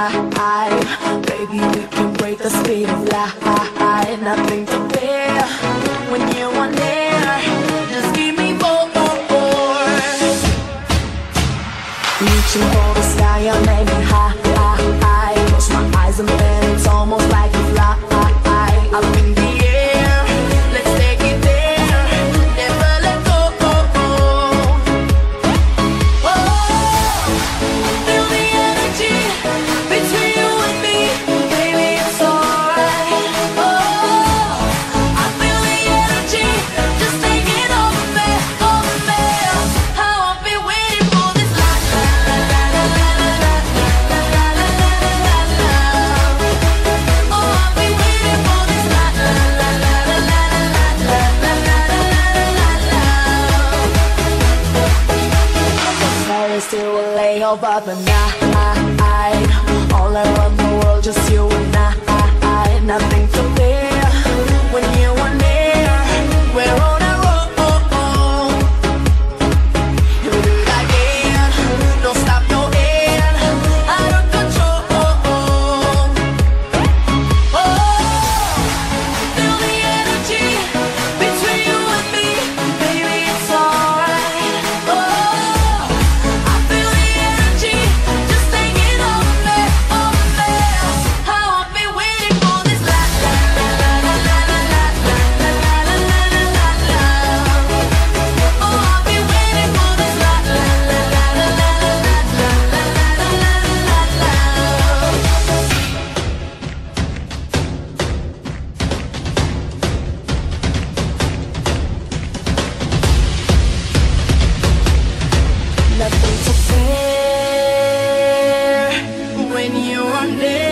Baby, we can break the speed of light Nothing to fear when you are near. Just give me more, more, more Reaching for the sky, I'm aiming high. all over, but now. morning.